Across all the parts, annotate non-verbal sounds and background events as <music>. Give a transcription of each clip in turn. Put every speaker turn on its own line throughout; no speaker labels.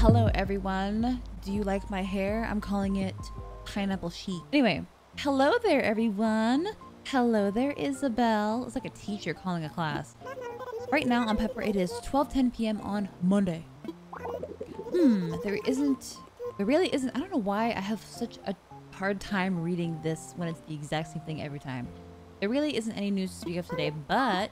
Hello, everyone. Do you like my hair? I'm calling it pineapple chic. Anyway, hello there, everyone. Hello there, Isabelle. It's like a teacher calling a class. Right now on Pepper, it is 12:10 p.m. on Monday. Hmm, there isn't, there really isn't. I don't know why I have such a hard time reading this when it's the exact same thing every time. There really isn't any news to speak of today, but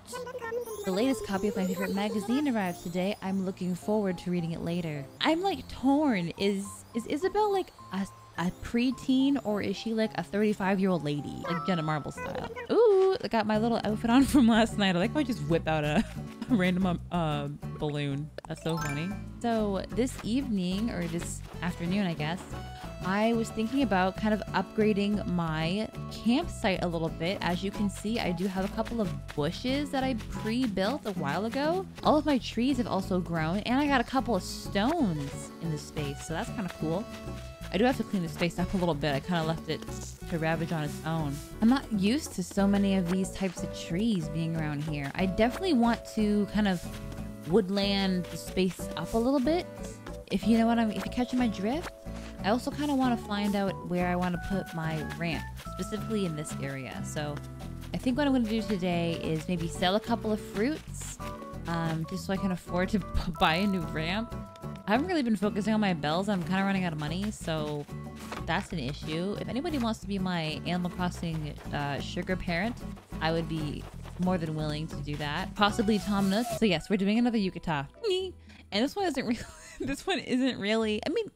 the latest copy of my favorite magazine arrived today. I'm looking forward to reading it later. I'm like torn. Is is Isabelle like a, a preteen or is she like a 35 year old lady, like Jenna Marble style? Ooh, I got my little outfit on from last night. I like how I just whip out a, a random um, uh, balloon. That's so funny. So this evening or this afternoon, I guess, I was thinking about kind of upgrading my campsite a little bit. As you can see, I do have a couple of bushes that I pre-built a while ago. All of my trees have also grown and I got a couple of stones in the space. So that's kind of cool. I do have to clean the space up a little bit. I kind of left it to ravage on its own. I'm not used to so many of these types of trees being around here. I definitely want to kind of woodland the space up a little bit. If you know what I'm, if you're catching my drift. I also kind of want to find out where I want to put my ramp, specifically in this area. So I think what I'm going to do today is maybe sell a couple of fruits, um, just so I can afford to <laughs> buy a new ramp. I haven't really been focusing on my bells. I'm kind of running out of money, so that's an issue. If anybody wants to be my Animal Crossing uh, sugar parent, I would be more than willing to do that. Possibly Tom Nook. So yes, we're doing another Yukata. <laughs> And this one isn't really, <laughs> this one isn't really, I mean,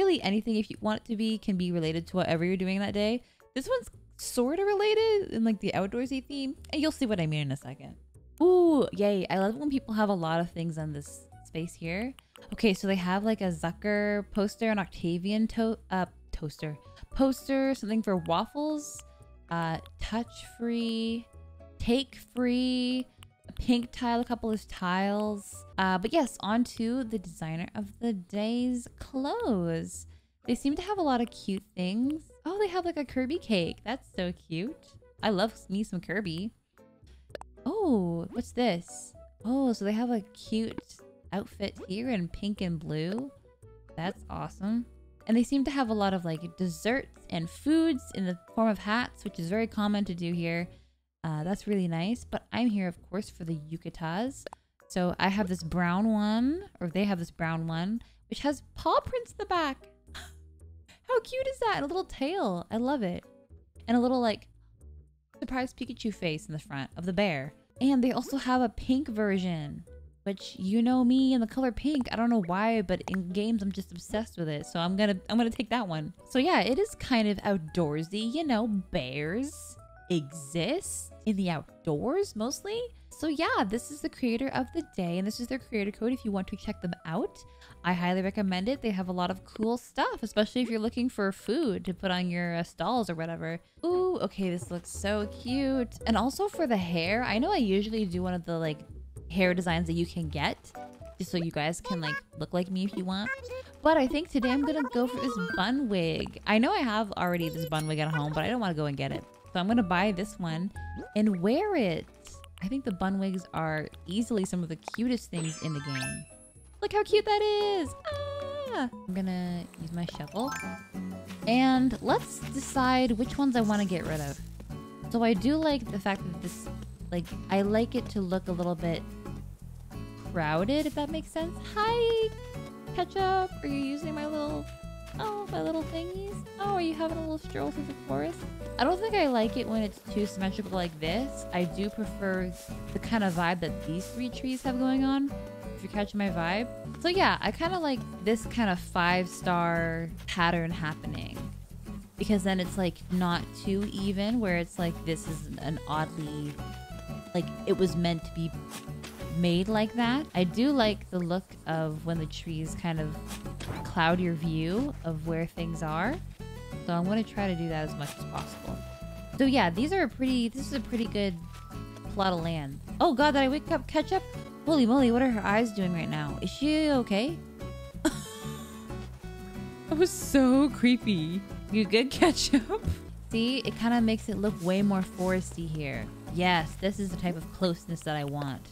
really anything if you want it to be can be related to whatever you're doing that day. This one's sort of related in like the outdoorsy theme, and you'll see what I mean in a second. Ooh, yay. I love when people have a lot of things on this space here. Okay, so they have like a Zucker poster, an Octavian to uh, toaster, poster, something for waffles, uh, touch free, take free, pink tile, a couple of tiles. Uh, but yes, on to the designer of the day's clothes. They seem to have a lot of cute things. Oh, they have like a Kirby cake. That's so cute. I love me some Kirby. Oh, what's this? Oh, so they have a cute outfit here in pink and blue. That's awesome. And they seem to have a lot of like desserts and foods in the form of hats, which is very common to do here. Uh, that's really nice. But I'm here, of course, for the yukatas. So I have this brown one, or they have this brown one, which has paw prints in the back. <laughs> How cute is that? And a little tail. I love it. And a little like surprise Pikachu face in the front of the bear. And they also have a pink version, which you know me and the color pink. I don't know why, but in games I'm just obsessed with it. So I'm gonna I'm gonna take that one. So yeah, it is kind of outdoorsy. You know, bears exist in the outdoors mostly. So yeah, this is the creator of the day and this is their creator code if you want to check them out. I highly recommend it. They have a lot of cool stuff, especially if you're looking for food to put on your uh, stalls or whatever. Ooh, okay, this looks so cute. And also for the hair, I know I usually do one of the like hair designs that you can get just so you guys can like look like me if you want. But I think today I'm gonna go for this bun wig. I know I have already this bun wig at home, but I don't want to go and get it. So I'm gonna buy this one and wear it. I think the bun wigs are easily some of the cutest things in the game. Look how cute that is! Ah! I'm gonna use my shovel. And let's decide which ones I want to get rid of. So I do like the fact that this, like, I like it to look a little bit crowded, if that makes sense. Hi, Ketchup! Are you using my little, oh, my little thingies? Oh, are you having a little stroll through the forest? I don't think I like it when it's too symmetrical like this. I do prefer the kind of vibe that these three trees have going on, if you're catching my vibe. So yeah, I kind of like this kind of five star pattern happening because then it's like not too even where it's like this is an oddly like it was meant to be made like that. I do like the look of when the trees kind of cloud your view of where things are. So I'm going to try to do that as much as possible. So yeah, these are a pretty, this is a pretty good plot of land. Oh god, did I wake up Ketchup? Holy moly, what are her eyes doing right now? Is she okay? <laughs> that was so creepy. You good, Ketchup? See, it kind of makes it look way more foresty here. Yes, this is the type of closeness that I want.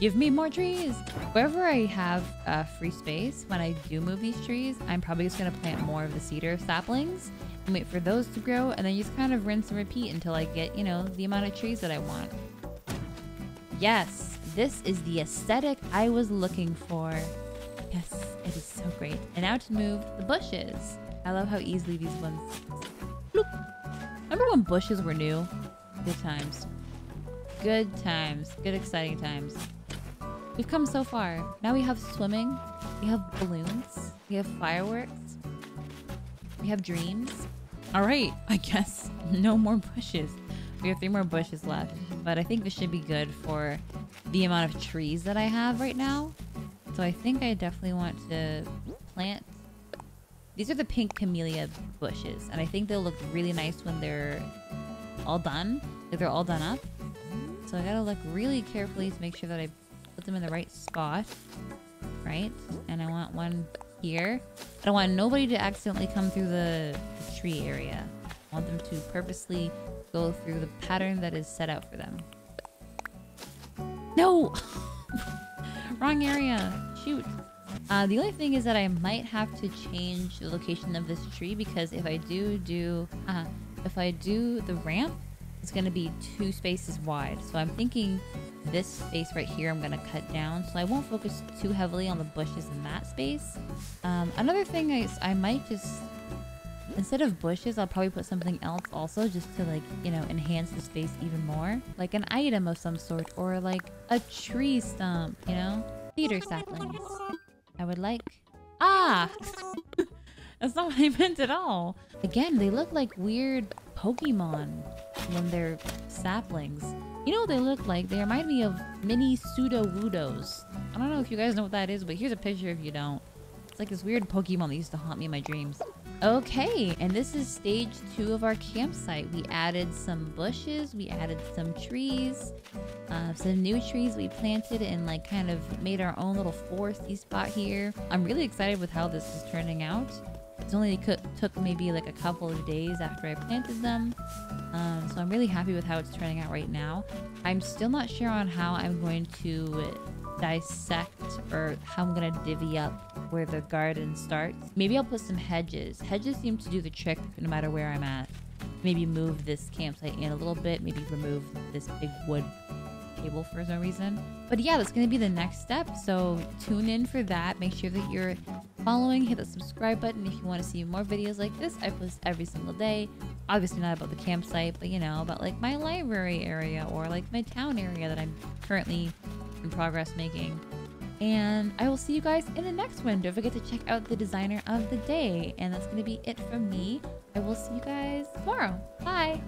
Give me more trees. Wherever I have uh, free space, when I do move these trees, I'm probably just going to plant more of the cedar saplings and wait for those to grow and then just kind of rinse and repeat until I get, you know, the amount of trees that I want. Yes, this is the aesthetic I was looking for. Yes, it is so great. And now to move the bushes. I love how easily these ones... Bloop. Remember when bushes were new? Good times. Good times. Good exciting times. We've come so far. Now we have swimming. We have balloons. We have fireworks. We have dreams. All right, <laughs> I guess no more bushes. We have three more bushes left, but I think this should be good for the amount of trees that I have right now. So I think I definitely want to plant. These are the pink camellia bushes, and I think they'll look really nice when they're all done. If they're all done up. So I gotta look really carefully to make sure that I put them in the right spot. Right? And I want one here. I don't want nobody to accidentally come through the, the tree area. I want them to purposely go through the pattern that is set out for them. No! <laughs> Wrong area. Shoot. Uh, the only thing is that I might have to change the location of this tree because if I do do, uh, if I do the ramp, it's going to be two spaces wide. So I'm thinking this space right here I'm going to cut down. So I won't focus too heavily on the bushes in that space. Um, another thing is I might just Instead of bushes, I'll probably put something else also just to like, you know, enhance the space even more. Like an item of some sort or like a tree stump, you know? Cedar saplings. I would like... Ah! <laughs> That's not what I meant at all. Again, they look like weird Pokemon when they're saplings. You know what they look like? They remind me of mini Sudowoodos. I don't know if you guys know what that is, but here's a picture if you don't. It's like this weird Pokemon that used to haunt me in my dreams. Okay, and this is stage two of our campsite. We added some bushes, we added some trees, uh, some new trees we planted and like kind of made our own little foresty spot here. I'm really excited with how this is turning out. It's only took maybe like a couple of days after I planted them. Um, so I'm really happy with how it's turning out right now. I'm still not sure on how I'm going to dissect or how I'm gonna divvy up where the garden starts. Maybe I'll put some hedges. Hedges seem to do the trick no matter where I'm at. Maybe move this campsite in a little bit. Maybe remove this big wood table for some reason. But yeah, that's going to be the next step. So tune in for that. Make sure that you're following. Hit the subscribe button if you want to see more videos like this. I post every single day. Obviously not about the campsite, but you know, about like my library area or like my town area that I'm currently in progress making. And I will see you guys in the next one. Don't forget to check out the designer of the day. And that's going to be it from me. I will see you guys tomorrow. Bye.